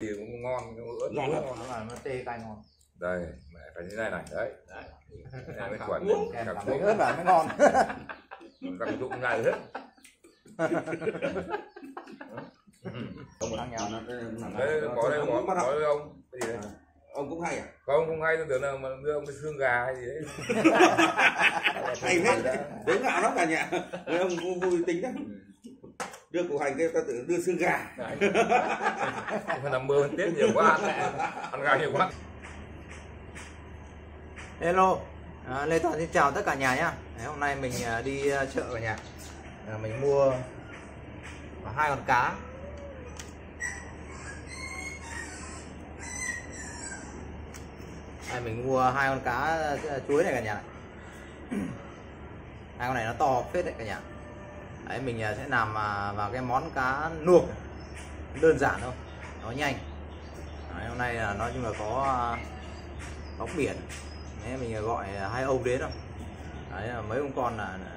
thì cũng ngon ớt ngon. ngon lắm nó là nó tê cay ngon. Đây mẹ phải như này này đấy. Đấy này mới chuẩn cảm thấy ớt vào mới ngon. Cảm xúc ngay hết. Không ăn nhau đấy có đây có ông có đây ông cái gì đấy? Ông cũng hay à? Không không hay tôi tưởng là mà đưa ông cái xương gà hay gì đấy. Hay hết đấy ngạo lắm cả nhà. Ông vui, vui tính đấy đưa củ hành kia ta tự đưa xương gà. Nằm mơ tết nhiều quá. Ăn, gà nhiều quá. Hello. À, lê toàn xin chào tất cả nhà nhá. Đấy, hôm nay mình à, đi à, chợ cả nhà. À, mình mua hai con cá. Đây, mình mua hai con cá à, chuối này cả nhà. Hai con này nó to phết đấy cả nhà đấy mình à, sẽ làm à, vào cái món cá luộc. Đơn giản thôi nó nhanh. Đấy, hôm nay là nói chung là có à, bóng biển. Đấy, mình gọi hai ông đến đâu, đấy mấy ông con là là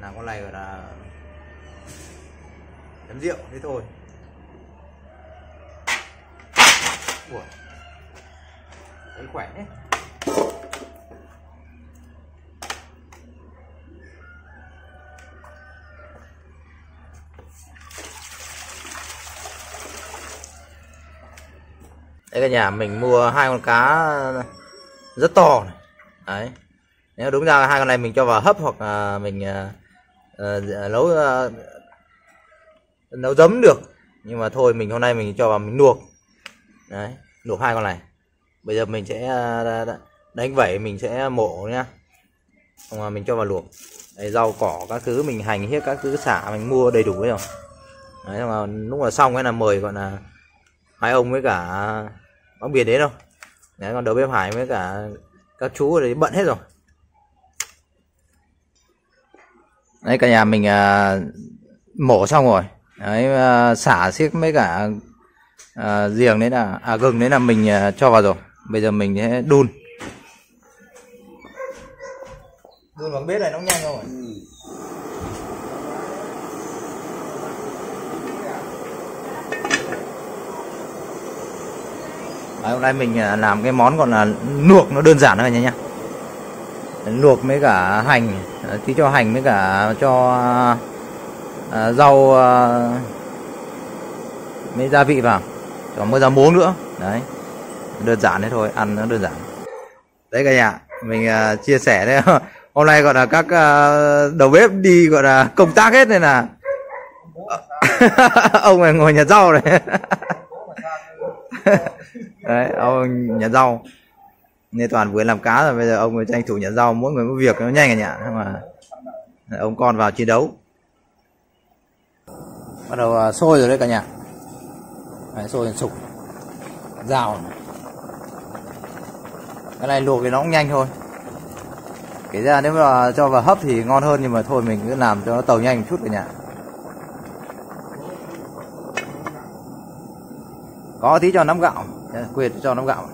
làm con này gọi là chấm rượu thế thôi. Ủa. đấy khỏe đấy Đây cả nhà mình mua hai con cá rất to này. Đấy. Nếu đúng ra hai con này mình cho vào hấp hoặc là mình uh, uh, nấu uh, nấu giấm được. Nhưng mà thôi mình hôm nay mình cho vào mình luộc. Đấy, luộc hai con này. Bây giờ mình sẽ uh, đánh vẩy mình sẽ mổ nhá. Xong rồi mình cho vào luộc. Đấy, rau cỏ các thứ mình hành hết các thứ xả mình mua đầy đủ rồi. Đấy, xong rồi lúc mà xong cái là mời gọi là hai ông với cả bác biển đến đâu. Đấy còn đầu bếp hải với cả các chú ở đấy bận hết rồi. Đấy cả nhà mình à, mổ xong rồi. Đấy à, xả xiếc với cả à, giềng đấy là à gừng đấy là mình à, cho vào rồi. Bây giờ mình sẽ đun. Đun bằng bếp này nó nhanh rồi Đấy, hôm nay mình à, làm cái món còn là luộc nó đơn giản thôi nha nhá. Luộc với cả hành. Tí cho hành với cả cho à, rau à, mấy gia vị vào. Cho mới ra muống nữa. Đấy đơn giản thế thôi ăn nó đơn giản. Đấy cả nhà mình à, chia sẻ đấy. Hôm nay gọi là các à, đầu bếp đi gọi là công tác hết nên là ông này ngồi nhà rau này. đấy ông nhặt rau. Nên toàn vừa làm cá rồi bây giờ ông mới tranh thủ nhặt rau mỗi người có việc nó nhanh à nhỉ. Nhưng mà ông con vào chiến đấu. Bắt đầu à, sôi rồi đấy cả nhà. Đấy, sôi sục. Rào. Cái này luộc thì nó cũng nhanh thôi. Kể ra nếu mà cho vào hấp thì ngon hơn nhưng mà thôi mình cứ làm cho nó tàu nhanh một chút cả nhà. Có tí cho nắm gạo quên cho nắm gạo.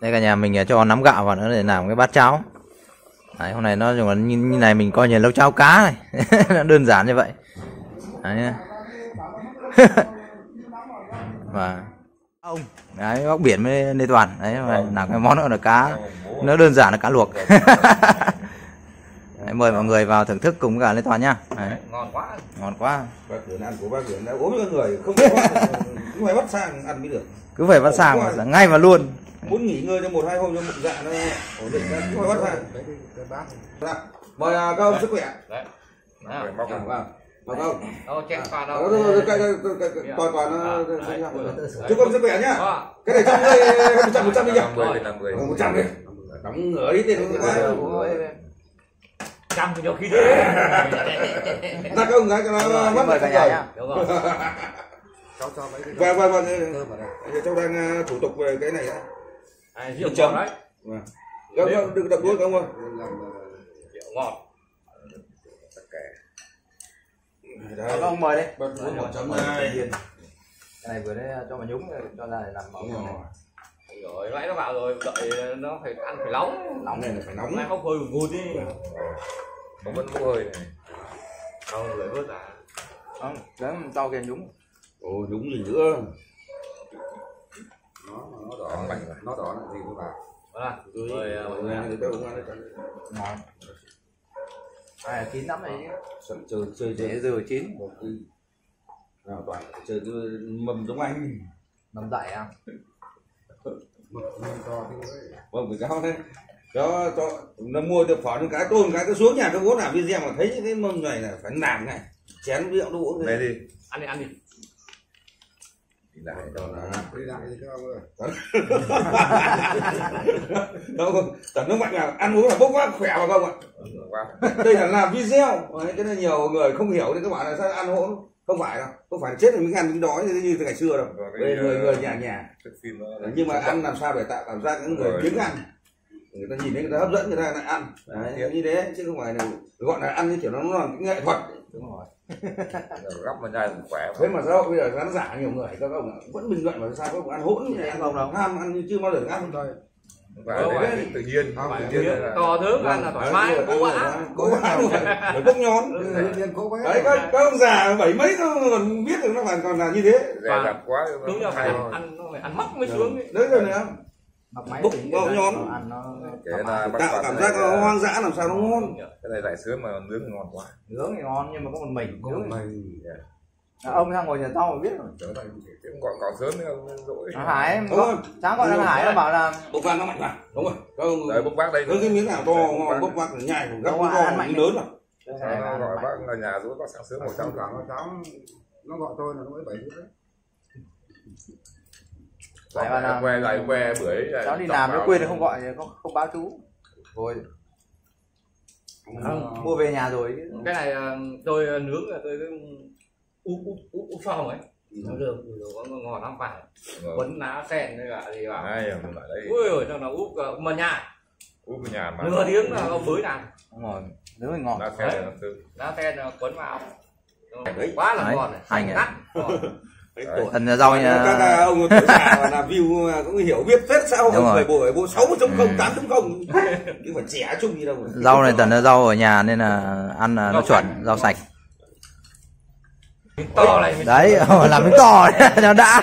Đây cả nhà mình cho nắm gạo vào nữa để làm cái bát cháo. Đấy, hôm nay nó dùng như, như này mình coi như nấu cháo cá này. Nó đơn giản như vậy. Đấy. và ông. đấy góc biển với lê toàn. Đấy mà làm cái món đó là cá. Nó đơn giản là cá luộc đấy, mời mọi người vào thưởng thức cùng cả lê toàn nhá đấy. ngon quá. Ngon quá. Bác Tuyển ăn của bác Tuyển đã ốm cả người không có cứ phải bắt sang ăn mới được. Cứ phải bắt sang mà ngay vào luôn. Muốn nghỉ ngơi cho một hai hôm cho bụng dạ nó ổn định ra cứ phải bắt sang. Dạ. mời à, các ông sức khỏe. Đấy. Vâng. Vâng vâng đâu toàn toàn nó chúc ông sức khỏe nhá. Cái này trong đây một trăm một trăm đi mươi một trăm đi. Đóng ấy tiền không có trăm thì nhiều khi đấy ta các ông gái cái nó mất mời cả nhà nhá. Đúng rồi. Vâng vâng vâng. Cháu đang à, thủ tục về cái này đã. À, rượu chấm. ngon đấy vâng. Vâng, vâng, đừng đập đuôi các ông ơi rượu ngon. Cảm ơn ông mời đây Bác muốn một chấm này cái này vừa đấy cho mà nhúng cho ra để làm mẫu Đúng rồi. Rồi nãy nó vào rồi đợi nó phải ăn phải nóng. Nóng này là phải nóng. Nãy không hơi vụt đi nó vẫn có hơi này. Không người vớt à không đấy rau kia nhúng. Ồ đúng gì nữa? Nó đó là gì cũng vào Vâng, rồi à, mọi người ngon à, chín lắm đấy Sẵn chơi chơi dừa chín. Một cái nào toàn chơi mầm giống anh. Nằm dậy à vâng phải cao đấy đó cho nó mua được phở những cái tôm cái cái xuống nhà cái bố làm video mà thấy những cái mâm này là phải làm này chén rượu nó uống đi. Ăn đi ăn đi. Đi lại cho nó. Đi lại ông ơi. Đâu không tần nó mạnh là ăn uống là bốc vác khỏe vào không ạ? Qua đây là làm video. Đấy, cái này nhiều người không hiểu thì các bạn là sao ăn hỗn không phải đâu không phải chết thì mới ăn miếng đói như như ngày xưa đâu. Rồi cái, đây người ờ, người nhà. nhà nó nhưng mà ăn làm sao để tạo cảm giác những người Rồi. biếng ăn? Người ta nhìn thấy người ta hấp dẫn người ta lại ăn. Đấy, như thế chứ không phải là gọi là ăn như kiểu nó là cái nghệ thuật. Đúng rồi. Gắp vào chai cũng khỏe thế mà sao bây giờ khán giả nhiều người các ông vẫn bình luận mà sao các ông ăn hỗn thế Không đâu. ham ăn chưa bao giờ ăn. Thôi Đúng đấy rồi. là tự nhiên. Không, tự nhiên là to tướng ăn là thoải mái cố bã cố bã luôn rồi. bốc nhón quá. Đấy các, các ông già bảy mấy nó còn biết được nó còn còn là như thế. Dè quá đúng là phải ăn nó phải ăn mắc mới ấy. đấy rồi nữa bốc cái nhón. kể là tạo cảm cái giác nó hoang dã làm sao nó ngon. Cái này lại sướng mà nướng thì ngon quá. Nướng thì ngon nhưng mà có một mình. Nướng mình À, ông sang ngồi nhà sau mà biết rồi. Trở thành cái gọi cỏ sớm nữa dỗi. Thằng Hải Đúng rồi. sáng gọi thằng Hải nó bảo là bốc vác nó mạnh vào đúng rồi. Các ông đấy bốc bác đây với cái miếng nào to ngon bốc vác nhai gấp to ăn mạnh lớn rồi Hải nó ăn gọi bác là nhà dỗi bác sáng sớm một trăm trong cả nó cháu nó gọi tôi là nó mới bảy rưỡi Phải mà làm- que lại que bưởi là cháu đi làm nó quên không gọi không không báo chú. Thôi. Không, mua về nhà rồi cái này à, tôi à, nướng là tôi cứ úp úp úp úp phong ấy. Nó đường có ngon lắm phải. Ờ. quấn lá sen với cả gì vào ai mình lại đây ui ôi sao nó úp mà nhà. Úp nhà mà. Nửa tiếng là ông mới làm đúng rồi nướng thì ngon lá nó từ lá sen là quấn vào. Đấy. quá là Đấy, ngon này. hành Ngon. thần là rau các nhà ông tuổi già mà làm view cũng hiểu biết phết sao rồi. thời buổi bộ không tám chấm không. Chứ phải trẻ chung gì đâu rau này thần là rau ở nhà nên là ăn là nó chuẩn rau sạch to này đấy ờ, làm miếng to nó đã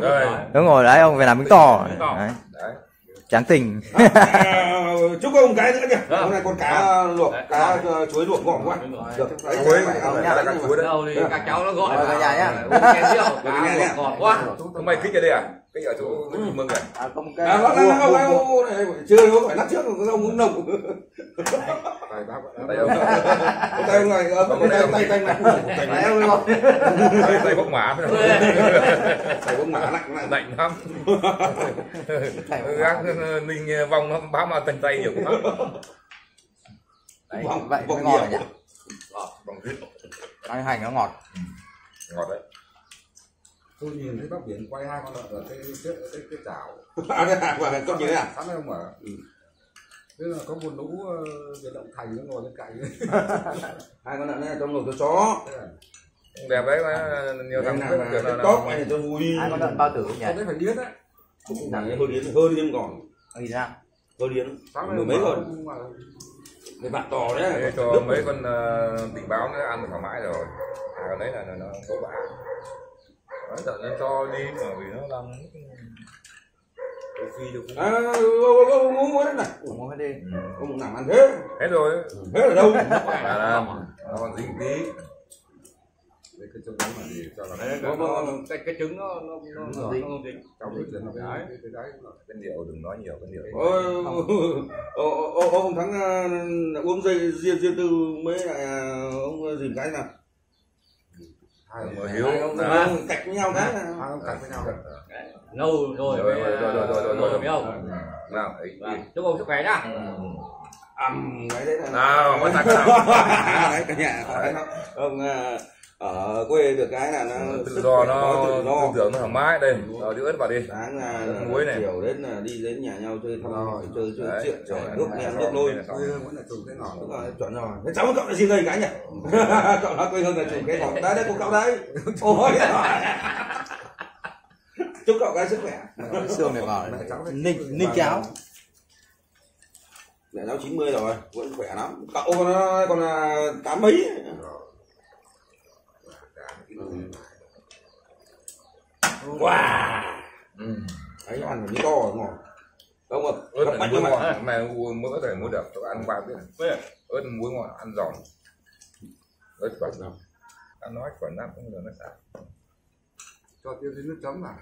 đây đúng rồi đấy ông phải làm miếng to đấy. đấy tráng tình À, chúc ông cái nữa nhỉ Vâng. hôm nay con cá luộc Đấy. cá ờ, chuối luộc ngon quá được đấy chuối cái phải là cá chuối đấy đâu thì các cháu nó gọi cả nhà nhá. uống chén rượu nhà cá ngọt quá không mày kích ở đây à kích ở chỗ mừng à à, không à vâng vâng vâng vâng vâng này, chưa có phải nắp trước cái ông muốn nồng phải bác đây ông tay ông này ờ, tay tay tay này tay này đây đây bốc mã tay ông mã lạnh lạnh lạnh lắm gác ninh vong nó bám vào tay tay nhiều lắm đấy, Vòng- vậy mới vòng ngon nhiều. nhỉ bằng thịt ăn hành nó ngọt ngọt đấy tôi nhìn thấy bác biển quay hai con lợn ở cái cái cái cái chảo. À à và cấp như thế à? Sẵn đây ông mở. Thế là có một lũ ờ, biệt động thành nó ngồi bên cạnh. Hai con lợn này trong nồi cho chó. Là, đẹp đấy mà nhiều thằng là kiểu cái top này cho vui. Hai con lợn bao tử nhỉ? Không thấy phải biết đấy. Cũng là hơi điên hơi điên còn. Nghĩ ra hơi điên sáng nay mười mấy rồi mà cái bạn to đấy Để cho mấy con ờ, tình báo nó ăn thoải mái rồi. À còn đấy là là nó có bả nó tận nó cho đi mà vì nó đang Châu phi châu phi à ông muốn muốn đấy này. Không có cái đi ông làm ăn thế. Hết rồi. Thế ở đâu? Là là nó còn dính tí. Để cái chỗ đấy mà để cho nó Đấy, nó- vâng. cái cái trứng nó nó nó nó dính. nó dính. Trong cái chuyện là cái đấy cái đấy là cái điệu đừng nói nhiều cái điệu. Ôi, ô- ô- ô- ông thắng ờ, uống dây riêng riêng tư mới lại ờ, ông dìm cái nào hai Mà ông hiếu. Hai ông là ông cạch với nhau cái hai ông cạnh với nhau. Lâu rồi Rồi, rồi, rồi, rồi, rồi, rồi, rồi. rồi. mới ông nào ấy Vâng, chúc ông sức khỏe nhá. Ầm cái đấy là nào mới tặng nào. Đấy cả nhà. Ông ờ, ở quê được cái là nó tự sức do nó tự tư tưởng nó thoải mái đây rồi chữ ớt vào đi sáng là Nước muối này. chiều đến là đi đến nhà nhau chơi thăm Rồi. chơi chơi Đấy, chuyện chơi nước rồi, nước hương vẫn là trùng thế ngọt Đúng rồi, chuẩn rồi. Thế cháu cậu là gì đây cái nhỉ? cậu nói quê hương là chủ cái ngọt. Đấy, đấy, của cậu đấy. Ôi, Chúc cậu cái sức khỏe. xương này vào ninh ninh cháo Mẹ cháu 90 rồi, vẫn khỏe lắm. Cậu còn còn là tám mấy. Wow. Ừ. đấy ăn phải miếng to rồi ngon đúng không ớt này muối mà ngon này muối có thể mua được tôi ăn qua biết Bây ớt muối ngon ăn giòn ớt chuẩn ăn nói chuẩn lắm cũng được nó sao cho tiêu thêm nước chấm vào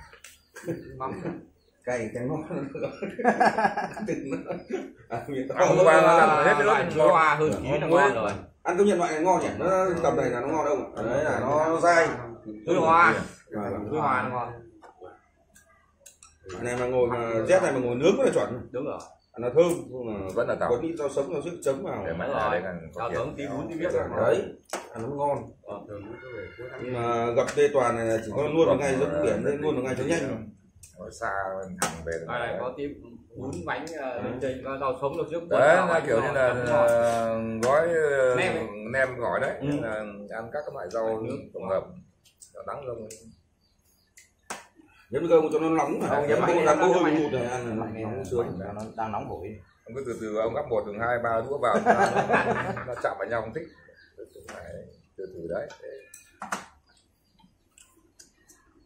mắm cay cái ngon Đừng nói. ăn qua nó làm hết loại hoa hơn khí là ngon rồi ăn công nhận loại này ngon nhỉ nó tầm này là nó ngon đâu, đấy là nó dai chuối hoa Chuối hoa ngon. Anh em mà ngồi mà rét này mà ngồi nướng mới là chuẩn. Đúng rồi. Nó thơm nhưng mà vẫn là tàu có ít rau sống rau sức chấm vào để Đúng nhà rồi. đây là có tưởng tí bún tí biết là đấy ăn nó ngon. Tháng nhưng mà gặp tê toàn này là chỉ có luôn được ngay giống biển nên luôn được ngay cho nhanh. Ở xa thẳng về Đây này có tí bún bánh ờ, lên trên có rau sống đâu trước đấy Rau là kiểu như là ờ, gói ờ, Nem nem gỏi đấy. Ừ. là ăn các cái loại rau tổng hợp đắng lông nhấm cơm cho nó nóng mà Không, nhấm cơm bôi nhấm mạnh một này ăn là nó Mạnh nó lên, sướng. nó đang nóng hổi. Ông cứ từ từ ông gắp một từng hai ba đũa vào nó, nó chạm vào nhau không thích. Đấy, từ từ đấy.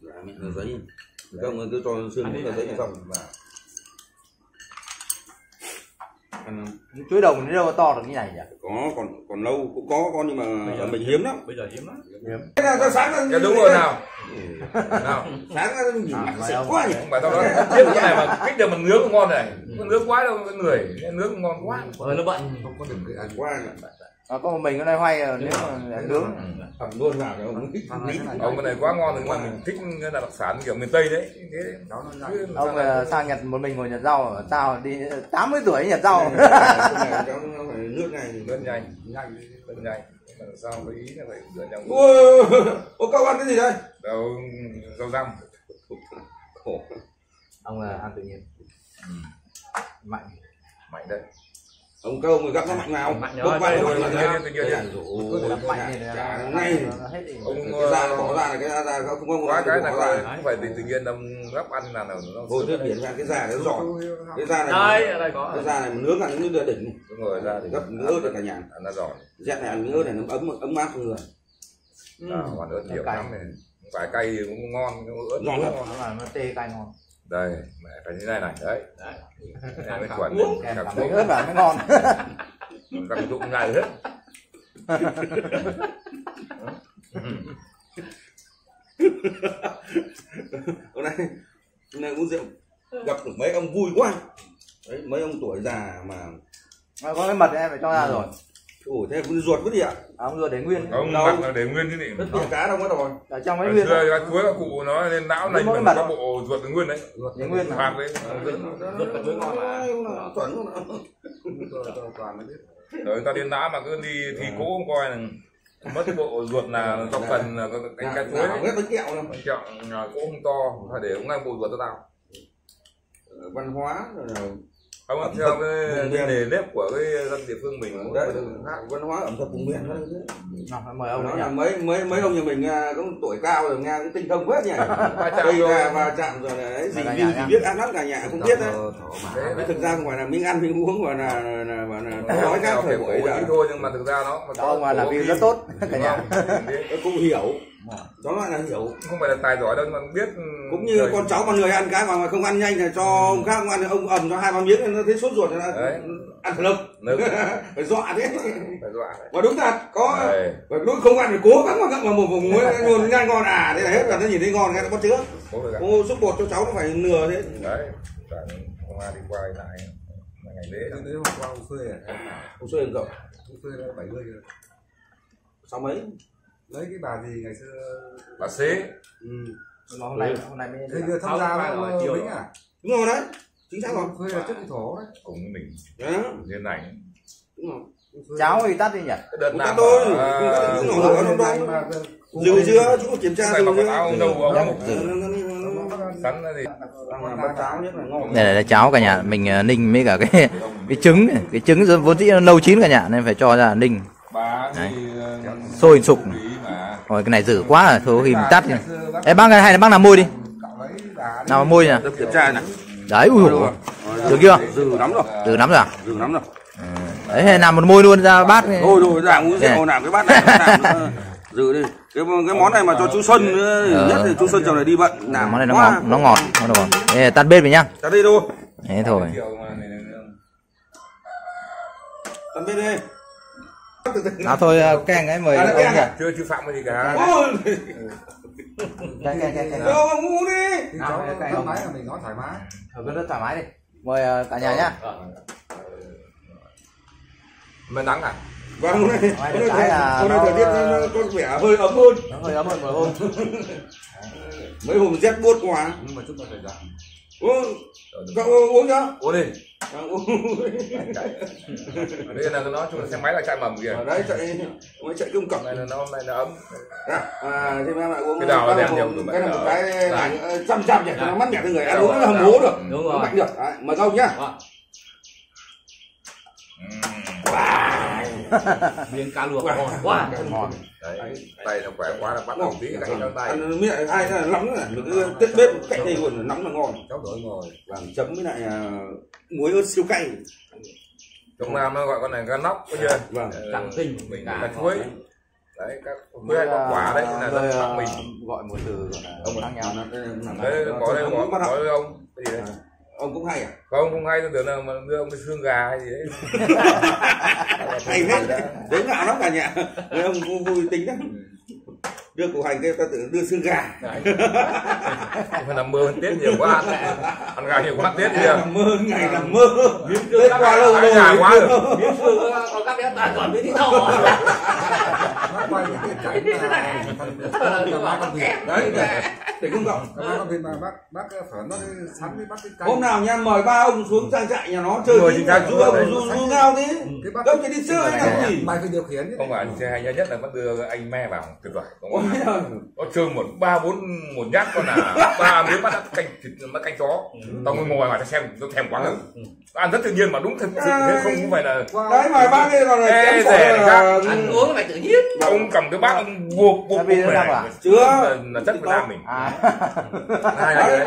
Dạ, mẹ là giấy. Không cứ cho xương là giấy xong. mà ăn chuối đồng nó đâu có to được như này nhỉ? Có còn còn lâu cũng có con nhưng mà Bây giờ- mình hiếm lắm. bây giờ hiếm lắm. Thế là sáng ra cái đúng rồi nào. Nào. Sáng ra nhìn À, mặt mày xịn không- quá nhỉ. Phải tao nói. Chiếc cái này mà kích được mà nướng cũng ngon này. Nướng quá đâu người. Nướng ngon quá. Nó bận. Không có được cái ăn quá à, có một mình ở đây hoay rồi nếu mà nướng. ẩm luôn vào cái ông ông cái này quá ngon rồi nhưng mà mình thích cái là đặc sản kiểu miền tây đấy. Thế đó nó ông sao ờ, sang nhật một mình ngồi nhặt rau tao đi 80 tuổi nhặt rau. Cái này nước này thì lên nhanh. nhanh lên nhanh. Có ý là phải rửa nhau ôi ô cậu ăn cái gì đây? Đâu rau răm. Khổ. Ông là ăn tự nhiên. Mạnh. Mạnh đấy ông câu người gặp nó mạnh nào? Mạnh không rồi, chả là ngay hết đi ông cái da bỏ ra là cái da không có quá cái là ra. Không phải tự tự nhiên ông gấp ăn là nào nó hồi thế biển ra cái da nó giỏi cái da này đây ở đây có cái da này mà nướng ăn những đứa đỉnh. Đúng rồi ra thì gấp ớt được cả nhà. Ăn nó giòn. Rét này ăn ớt này nó ấm ấm áp người. À, còn ớt nhiều Cay. lắm này. Phải cay thì cũng ngon nhưng mà ớt Ngon lắm. ngon nó là nó tê cay ngon đây mẹ phải như này này đấy. Đấy. này mới kèm cảm cả xúc. ớt vào mới ngon. Cảm xúc ngay hết. Hôm nay hôm nay uống rượu. Gặp được mấy ông vui quá. Đấy mấy ông tuổi già mà. Mà có cái mật em phải cho ra rồi ủa thế cũng ruột quá đi ạ? À, ông vừa để nguyên. Ông Đâu? mặc là để nguyên cái gì nhiều cá đâu có rồi. Ở trong mấy Hồi nguyên xưa các chuối các cụ nó lên não này mà có bộ ruột để nguyên đấy. Để nguyên mà phạt đấy. Ruột và chuối ngon mà. chuẩn luôn ạ. toàn nó biết rồi ta đến não mà cứ đi thi cố không coi là mất cái bộ ruột là có cần là có cái cái chuối nào đấy. biết bánh kẹo đâu. Trọng là cũng không to phải để cũng ngay bộ ruột cho tao. Ờ, văn hóa rồi là không Ẩm theo thực cái, nề nếp của cái dân địa phương mình cũng đấy. văn hóa ẩm thực vùng miền đó mời ông nó đấy là nhỉ? mấy mấy mấy ông nhà mình à, cũng tuổi cao rồi nghe cũng tinh thông hết nhỉ. Đây rồi. là va chạm rồi đấy gì gì biết ăn lắm cả nhà không biết đấy. thực ra không phải là miếng ăn miếng uống mà là là, là, là, là nó nói khác thời buổi ít thôi nhưng mà thực ra nó mà Đó, ông là làm khi- rất tốt cả nhà. Nó cũng hiểu đó gọi là hiểu. Không phải là tài giỏi đâu mà biết cũng như con cháu mà người ăn cái mà không ăn nhanh là cho ông khác không ăn thì ông ầm cho hai ba miếng nó thấy sốt ruột thì là Đấy. ăn thật lông phải dọa thế. Phải dọa đấy. và đúng thật có và lúc không ăn thì cố gắng mà ngậm vào một vùng muối luôn ngang ngon à thế là hết là nó nhìn thấy ngon cái nó bắt phải gắn. ô xúc bột cho cháu nó phải nừa thế. Đấy toàn hôm qua đi qua lại là ngày lễ Thế đấy hôm qua ông phê à? Không xuôi rồi ông phê đã 70 rồi. Sáu mấy lấy cái bà gì ngày xưa bà xế ừ. Hôm nay hôm nay mới thế giờ tham Không, gia với chiều rồi. à đúng rồi đấy chính xác rồi phê là chất thổ đấy cùng với mình đó như này đúng rồi cháo thì tắt đi nhỉ đợt nào mà- cũng Ông Đúng mà dừng dưa chú có kiểm tra không dừng mặc dưa áo đâu ông đây là cháo cả nhà mình ờ, ninh với cả cái cái trứng này. cái trứng vốn dĩ nó nâu chín cả nhà nên phải cho ra ninh Đấy. ờ, sôi sục mà rồi cái này dữ quá rồi thôi khi mình tắt đi Ê bác này hay là bác làm môi đi. Nào môi nhỉ. Kiểm tra này. Đấy ui dồi. được chưa? Dừ lắm rồi. Từ lắm rồi à? Dừ lắm rồi. Đấy hay làm một môi luôn ra bát thôi thôi làm uống rượu làm cái bát này dừ đi. Cái cái món này mà cho chú Xuân Ờ. nhất thì chú Xuân giờ này đi bận. Làm món này nó ngọt nó ngọt nó ngọt. Đây, tắt bếp rồi nhá. Tắt đi đâu thế thôi. Tắt bên đi nào thôi ờ, keng ấy mời À, ông kìa à? chưa chưa phạm cái gì cả. Keng keng keng đâu mà ngu đi. Nào, cái tắt ông- máy là mình nói thoải mái. Thôi cứ rất thoải mái đi. Mời ờ, cả nhà nhá. Mà nắng à? Vâng. Hôm nay Ngoài hôm được nay cái là hôm nay nó- thời tiết nó có vẻ hơi ấm hơn. Nó hơi ấm hơn một hôm mấy hôm rét buốt quá. Nhưng mà chúng ta phải giảm uống. Cậu uống nhá. Uống đi. Uống. Đây là nó chung là xe máy là chạy mầm kìa. Ở đấy chạy mới chạy công cọc này là nó này là ấm. À, à thì em lại uống Cái nào là đem nhiều cái là bạn một cái chăm chăm nhỉ cho nó mát mẻ cho người ăn uống nó hầm hố được đúng nó rồi. mạnh được. Mời ông nhá. Vâng. Ừm. Miếng cá luộc. Ngon. quá. Ngon. Đấy. Tay nó khỏe quá là bắt đầu tí cái trong tay. Ăn miệng ai là nóng là cứ tết bếp cạnh đây luôn nóng là ngon. Cháu đổi ngồi. Làm chấm với lại à, muối ớt siêu cay. Trong nam nó gọi con này cá nóc bây giờ vâng. Tặng tinh mình cả là chuối đấy. Các chuối hay có quả đấy là nó ờ, mắc mình gọi một từ ông khác nhau đấy có đây có có đây ông cái gì đấy ông cũng hay à? Không không hay tôi tưởng là mà đưa ông cái xương gà hay gì đấy. Hay hết đấy ngạo lắm cả nhà Đấy, ông vui, vui tính lắm. Đưa củ hành kia ta tưởng đưa xương gà. Phải là mơ tết nhiều quá. Ăn ăn gà nhiều quá tết nằm mơ ngày nằm mơ. Tết qua lâu Ai già rồi. quá rồi. Miếng có các bé ta còn miếng thịt thỏ quay những cái cảnh là cầm ba con vịt đấy để công cộng cầm ba con vịt mà bác bác phải nó đi sắn với bác cái canh hôm nào nha mời ba ông xuống trang trại nhà nó chơi Ngồi tí trên trang du du du ngao tí cái bác đâu chỉ đi chơi làm gì? Mày phải điều khiển chứ không phải xe hay nhất là bắt đưa anh me vào tuyệt vời nó chơi một ba bốn một nhát con là ba miếng bắt canh thịt bắt canh chó. Tao ngồi ngồi mà tao xem tao thèm quá rồi ăn rất tự nhiên mà đúng thật sự thế không phải là đấy mời ba cái chém này là ăn uống phải tự nhiên ông cầm cái bát ông buộc buộc Đã buộc bị nó về đau à? này Chưa. là, là chất Việt Nam mình. À. Hai đấy.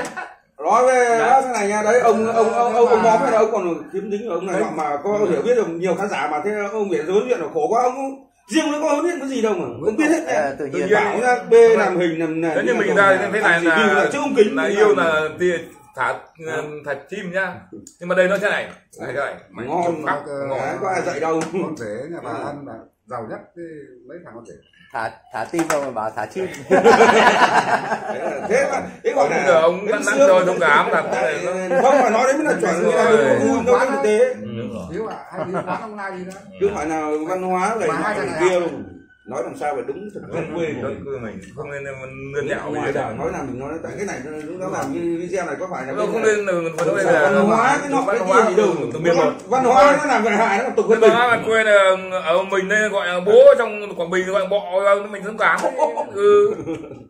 nói về bác cái này nha. Đấy ông ông ông ông ông móm này ông còn kiếm tính ông này mà có hiểu biết được nhiều khán giả mà thế ông biển huấn luyện là khổ quá ông riêng nó có huấn luyện cái gì đâu mà không biết hết Ờ, đấy tự nhiên bảo ra b làm hình làm này Thế nhưng mình ra thế này là chứ không kính là yêu là thả thả chim nhá. Nhưng mà đây nó thế này. Này thế này mày Ngon trông mà. ngon có ai dạy đâu. Con rể nhà bà ăn là giàu nhất cái mấy thằng con rể. Thả thả tim đâu mà bảo thả chim. Thế mà thế gọi ông là ông đang đang chơi thông cảm là không phải nói đấy mới là chuẩn người ta Rồi. đúng đâu thực tế. Thiếu à hay đi quán ông nay đi đó. Chứ không phải nào văn hóa này Mà hai này thằng này kia nói làm sao phải đúng thực dân quê của dân mình không nên nên nhạo ngoài gì đời nói là mình nói tại cái này nó làm như video này có phải là nó không nên là mình phải nói Văn là hóa cái nọ cái kia gì đâu. văn hóa nó làm về hại nó tục hơn văn mình. hóa mà quê là ở mình đây gọi là bố trong quảng bình gọi bọ mình thông cảm ừ.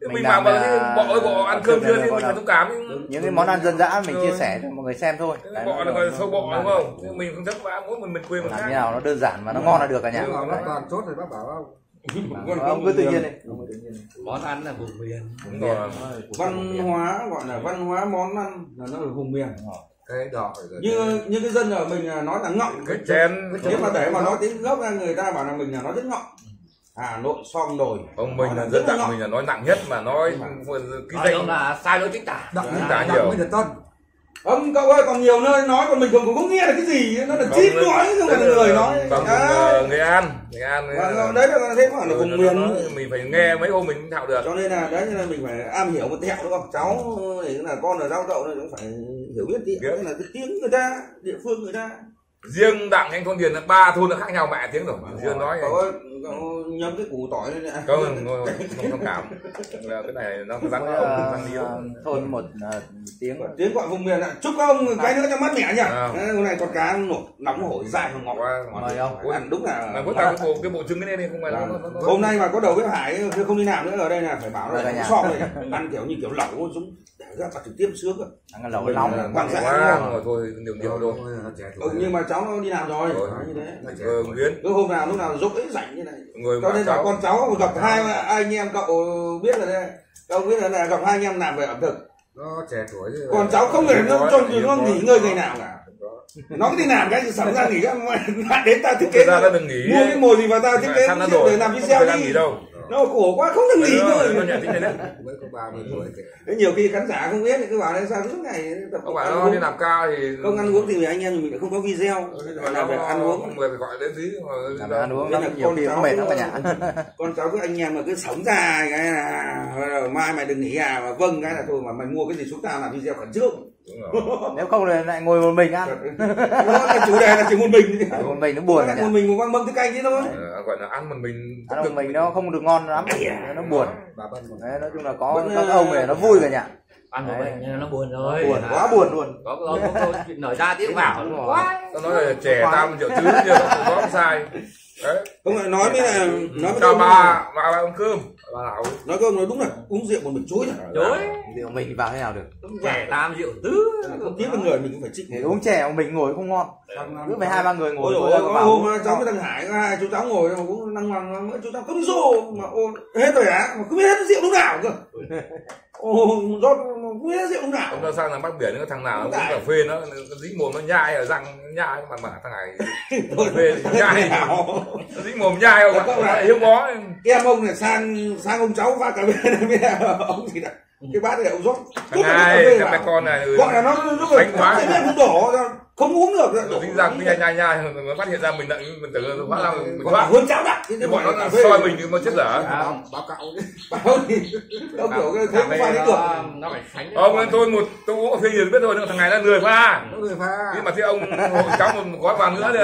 Mình Mình mà mà cái bọ ơi bọ ăn cơm chưa thì mình phải thông cảm những cái món ăn dân dã mình chia sẻ cho mọi người xem thôi. Bọ là gọi sâu bọ đúng không? Mình không rất vã mỗi mình mình quê một làm khác. như nào nó đơn giản mà nó ngon là được cả nhà. Toàn chốt thì bác bảo ông ông cứ tự nhiên đi. Ông cứ tự nhiên đi. món ăn là vùng miền. Đúng rồi văn hóa gọi là văn hóa món ăn là nó ở vùng miền. Cái đỏ như như cái dân ở mình là nói là ngọng. Cái chén nếu mà để mà nói tiếng gốc ra người ta bảo là mình là nói tiếng ngọng. Hà nội xong rồi ông mình là là nặng mình là nói nặng nhất mà nói cái ông danh là sai lỗi chính tả. Ta đặng nhiều. mới được tân ông cậu ơi còn nhiều nơi nói còn mình không không nghe được cái gì? Nó là chim nói không phải là người nói. Bằng Đấy. nghệ an nghệ an Vâng, đấy là thế mà là vùng miền. mình phải nghe mấy hôm mình thạo được. Cho nên là đấy nên là mình phải am hiểu một tẹo đúng không? Cháu để là con là giáo cậu nên cũng phải hiểu biết tí. Đấy là cái tiếng người ta địa phương người ta. Riêng đặng anh thôn điền là ba thôn là khác nhau mẹ tiếng rồi. Chưa nói cậu ơi cậu nhấm cái củ tỏi lên nè. Không ngồi không thông cảm. Là cái này nó rắn Với, ông ờ, rắn yêu thôn một ờ, tiếng tiếng gọi vùng miền ạ. Chúc ông cái nữa cho mát mẻ nhỉ. À. Đấy, hôm nay con cá nổ nóng hổi dài và ngọt. Mời ông. Ăn đúng là mà có tao cái bộ cái bộ trứng cái này đi không phải nó- nó nó- hôm nay mà có đầu bếp hải không đi làm nữa ở đây là phải bảo là so này ăn kiểu như kiểu lẩu chúng để ra bắt trực tiếp sướng rồi ăn lẩu nóng là quan sát quá rồi thôi nhiều nhiều nó trẻ ừ, nhưng mà cháu nó đi làm rồi. Rồi. Như thế. Cứ hôm nào lúc nào dỗi rảnh như này. Người cho nên là con cháu gặp hai anh em cậu biết rồi đây cậu biết là, là gặp hai anh em làm về ẩm thực. Nó trẻ tuổi chứ còn cháu không thể nó cho nó nghỉ ngơi ngày nào cả. Nó cứ đi làm cái gì sẵn ra nghỉ. Lại đến ta thiết kế ra đừng nghỉ. Mua cái mồi gì mà ta thiết kế làm video đi. đâu nó khổ quá không được nghỉ tính đấy. Mới có ba mươi tuổi kể Thế nhiều khi khán giả không biết thì cứ bảo là sao suốt ngày tập ông bảo nó đi làm ca thì không ăn uống thì anh em mình lại không có video. Mà là về ăn uống. người phải gọi đến tí làm mà ăn uống lắm nhiều con khi mệt lắm nó- cả nhà. con cháu cứ anh em mà cứ sống ra cái là mai mày đừng nghỉ à mà vâng cái là thôi mà mày mua cái gì chúng ta làm video khẩn trương đúng rồi. Nếu không thì lại ngồi một mình ăn. Là chủ đề là chỉ một mình. Một mình nó buồn cả một mình một mâm mâm thức canh thế thôi Ờ, gọi là ăn một mình ăn một mình nó không được ngon lắm. Nó buồn. Đấy nói chung là có Vẫn, các ờ, ông này nó vui cả nhà ăn một mình nó buồn rồi buồn quá buồn luôn. Có có có câu chuyện nở ra tiếng rồi. quá nó nói là trẻ tam triệu chứ nhưng mà cũng có sai đấy. Không phải nói với là nói với cho ông ba ba ba ăn cơm. Lão nói ông là đúng là uống rượu một mình chối rồi chối. Rượu mình vào thế nào được? Trẻ tam rượu tứ. Không tiếp với người mình cũng phải trích để uống một mình ngồi không ngon. Cứ phải hai ba người ngồi Ôi dồi có hôm cháu với thằng Hải hai chú cháu ngồi mà cũng năng hoàng mấy chú cháu không rô mà ô, hết rồi á mà không biết hết rượu lúc nào cơ ô rót không hết rượu lúc nào? Ông ra sang làm bác biển cái thằng nào nó uống cà phê nó, nó dính mồm nó nhai ở răng nó nhai. Mà mà thằng này cà phê thì nhai. Nào? Nó dính mồm nhai không cậu ạ lại- hiếu bó. Em ông này sang sang ông cháu pha cà phê này ông gì đấy? Cái bát này ông rót thằng thằng vào. mẹ con này ừ, gọi là nó nó nó Đánh quá. cái không đổ ra, không uống được. Nó dính răng nhai nhai nhai mới phát hiện ra mình lại mình tưởng là hóa ra mình còn thoát hơn cháu đặt thì bọn nó soi mình thì mà chết dở. Báo, báo cáo chứ bảo thì ông kiểu cái thế cà không đấy nó được. nó phải ông ơi tôi một tôi uống phê nhiều biết rồi nhưng mà thằng này là người pha. Nó người pha. Nhưng mà thế ông hộ cháu một gói vào nữa thì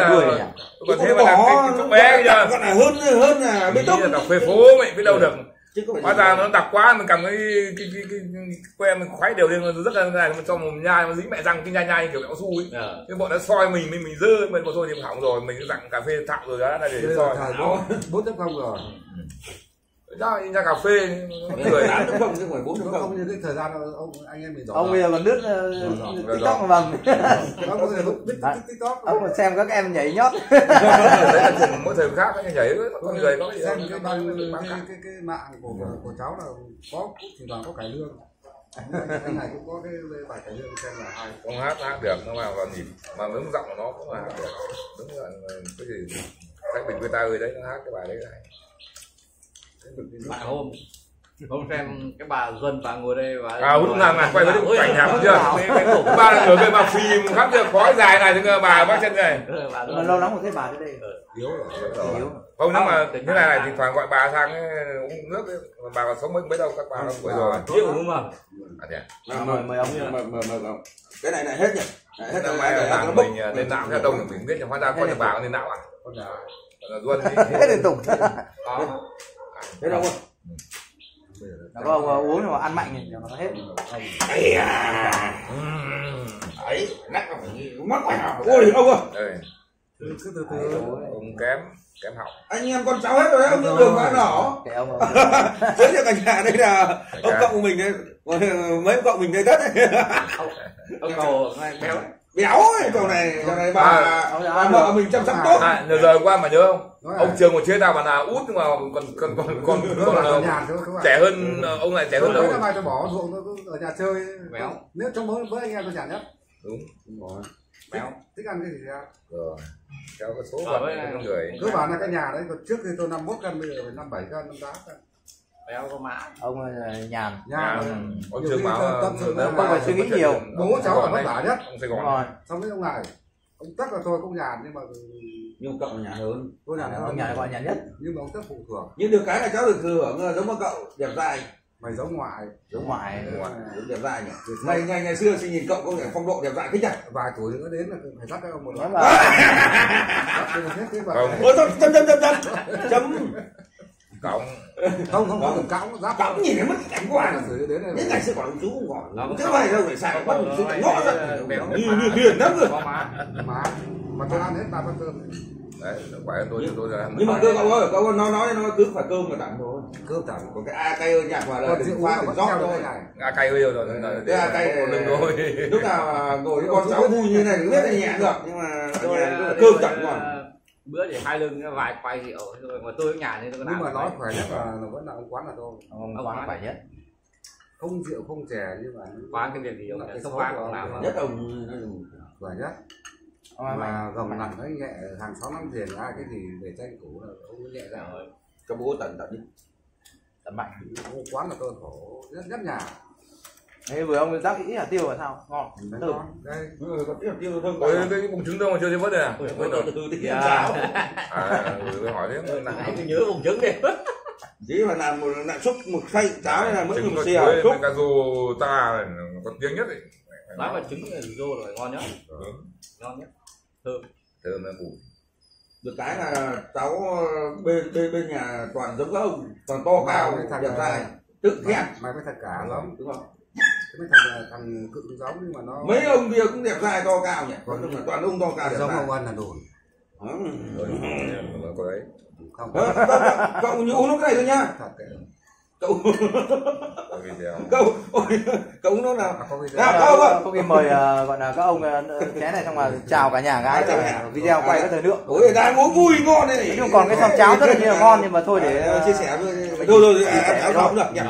còn thế mà làm cái, cái cốc bé giờ. gọi là hơn hơn là bê tông. là phê phố mày biết đâu được chứ không phải hóa ra nó đặc quá mình cầm cái cái cái, cái, cái que mình khuấy đều lên nó rất là này mình cho một nhai nó dính mẹ răng cái nhai nhai kiểu cao su ấy Ờ. cái bọn nó soi mình mình mình dơ mình mà thôi thì hỏng rồi mình dặn cà phê thạo rồi đó là để bây soi. bốn bốn chấm không rồi ra ra cà phê nó cười tám chấm không chứ không phải bốn nó không không. như cái thời gian ông anh em mình rõ ông bây giờ còn lướt ờ, tiktok mà vâng ông có thể biết Đấy. tiktok ông còn xem các em nhảy nhót. Đấy là cùng mỗi thời khác nó nhảy con người có cái xem gì cái băng cái- cái, mạng của của cháu là có thỉnh thoảng có cải lương. Anh này cũng có cái bài cải lương xem là hay. Không hát hát được nó vào vào nhịp mà đúng giọng của nó cũng là hát được. Đúng là là cái gì cách bình người ta ơi đấy nó hát cái bài đấy này Bạn hôm. Hôm xem cái bà Duân bà ngồi đây bà à lúc nào mà quay với Ôi, cảnh nhạc bà chưa? Cái- cái Cái ba là người mà phim khác chưa? Khói dài này thì bà bác chân này bà lâu lắm không thấy bà tới đây. Yếu rồi. Yếu. không nếu mà Không, thế này này thì thoảng gọi bà sang uống nước bà còn sống mấy mấy đâu các bà tuổi rồi. Rượu đúng không? à, thế à? Mời mời ông mà- mà- mà- cái này này hết nhỉ? Này, hết rồi, này, là mình à, lên não theo đông mình biết nhưng hóa ra con nhà bà có lên não à con nhà là Duân hết liên tục thế đâu giờ Nó có ông uống nhưng mà ăn mạnh thì nó hết. Ấy à ấy nát là phải mắc phải nào ôi ông ơi. Đây. Cứ từ từ. Ông kém kém học. Anh em con cháu hết rồi đấy ông đi đường bạn đỏ. Giới thiệu cả nhà đây là ông cậu của mình đây mấy ông cậu mình đây đất ấy. Ông cầu này béo béo ấy cậu này cậu này bà À, bà vợ mình chăm sóc tốt. À, giờ giờ qua mà nhớ không? Ông trường một chế tao mà là út nhưng mà còn còn còn còn, còn, còn nhà bạn trẻ hơn ờ, ông này trẻ hơn năm nay tôi bỏ ruộng tôi ở nhà chơi. Béo. nếu trong bố với anh em tôi nhàn nhất đúng. Rồi. Béo. Thích ăn cái gì ra rồi. Theo cái số Ờ, con người. Cứ bảo là cái nhà đấy còn trước thì tôi năm mốt cân bây giờ phải năm bảy cân năm tám cân béo có mã ông nhàn. Nhà mà ông trường bảo tâm- sự ờ, với ông phải suy nghĩ nhiều. bố cháu là vất vả nhất. ông Sài Gòn rồi. Xong với ông này ông tất là tôi cũng nhàn nhưng mà nhưng cậu nhà hơn. Tôi nhàn hơn. ông nhà gọi nhàn nhất. Nhưng mà ông tất phụ thuộc. Nhưng được cái là cháu được thừa hưởng giống như cậu đẹp trai mày giống ngoại. Giống ngoại. Giống đẹp trai nhỉ? Ngày ngày ngày xưa xin nhìn cậu có vẻ phong độ đẹp trai thích nhỉ? Vài tuổi nữa đến là phải dắt các ông một cái Không. ôi chấm chấm chấm chấm chấm. Chấm cổng không không có được cõng giáp cậu nhìn thấy mất cảnh quan. Những ngày xưa bảo chú cũng gọi có chứ phải đâu phải sai bắt chú ngõ ra. Như như hiền lắm rồi có má mà mà tôi ăn hết ba bát cơm đấy hơn tôi tôi là nhưng mà cơ cậu ơi cậu ơi, nó nói nó cứ phải cơm là tặng thôi. Cơm chẳng còn cái a cây nhạc vào là rượu pha là rót thôi. a cay hơi rồi rồi cái a cây lưng thôi lúc nào mà ngồi với con cháu vui như này thì biết là nhẹ được nhưng mà cơm tặng còn bữa thì hai lưng vài quay rượu rồi mà tôi ở nhà nên tôi nhưng mà nói khỏe nhất là, là vẫn là ông quán là tôi. Ông quán khỏe nhất. Không rượu không chè nhưng mà quán cái việc gì ông Là cái quán của ông nhất ông khỏe nhất. Ông mà gồng nặng ấy nhẹ hàng sáu năm tiền ai cái gì về tranh cũ là ông nhẹ dạ Rồi. cho bố tận tận đi. Tận mạnh. Quán là tôi khổ rất rất nhà thế vừa ông rắc ít hạt tiêu là sao? Ngon. Đấy, thơm đây Ừ, có tiêu tiêu thơm Ôi, cái, cái bụng trứng đâu mà chưa thấy vớt đây à? Vớt từ rồi. từ từ Dạ. cháo À, ừ, tôi hỏi thế. lắm. anh nhớ bụng trứng đi chỉ là làm một làm xúc một khay cháo này là mới Trứng một chuối xúc. với cá rô ta là có tiếng nhất ấy. bác và trứng là rô rồi ngon nhất Ừ, ngon nhất thơm. Thơm nó củ. được cái là cháu bên bên bên nhà toàn giống các ông toàn to cao Mà cái thằng đẹp này- trai. Tự khen. mày với thằng cả lắm đúng không cái thằng thằng cự giống nhưng mà nó mấy ông kia cũng đẹp trai to cao nhỉ? Toàn là toàn ông to cao đẹp giống ông ăn là đồn. Ừ. Không. Ờ, cậu- như uống nước cái này thôi nhá cậu Có video. cậu ôi, cậu nước nào À, có video. À, không, không. có khi mời ờ, gọi là các ông ờ, chén này xong là chào cả nhà gái rồi video quay các thời lượng ôi đang uống vui ngon đây này nhưng còn cái xong cháo rất là nhiều ngon nhưng mà thôi để Ờ, ờ, chia sẻ với thôi thôi à, cháu không được nhỉ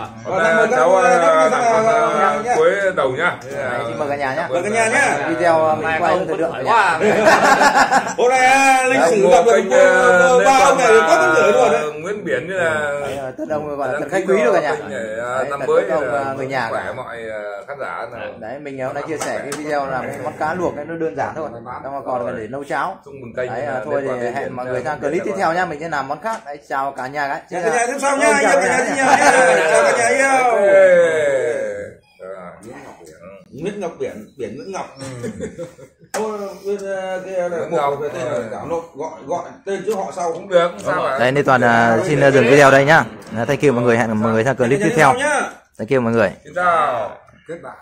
cháu ờ, ờ, cuối đầu nhá. Đấy, xin mời cả nhà nhá. Mời cả nhà nhá. video ờ, mình quay các thời lượng hôm nay à, lịch sử gặp được ờ, ba ông này có tất đấy ờ, Nguyễn Biển như là Đấy, ờ, tất ông là tận ký khách quý rồi cả nhà. Để, ờ, Đấy, năm mới ông là ờ, người nhà khỏe cả. mọi ờ, khán giả là đấy mình hôm nay chia sẻ cái video làm cái món cá luộc ấy nó đơn giản thôi. Xong còn là để nấu cháo. Đấy là à, thôi thì hẹn Biển, mọi người sang ờ, clip tiếp theo nhá mình sẽ làm món khác. Đấy chào cả nhà cái Chào cả nhà tiếp sau nha Chào cả nhà chào cả nhà yêu Ok. Rồi. Nguyễn Ngọc Biển. Biển Nguyễn Ngọc thôi bên kia là Nguyễn một Ngọc. cái tên là đảo nộp gọi gọi tên trước họ sau cũng được sao cả đấy nên toàn à, xin à, dừng video đây nhá. Thank you mọi người. Hẹn mọi người sang clip tiếp theo. thank you mọi người. Xin chào. Kết bạn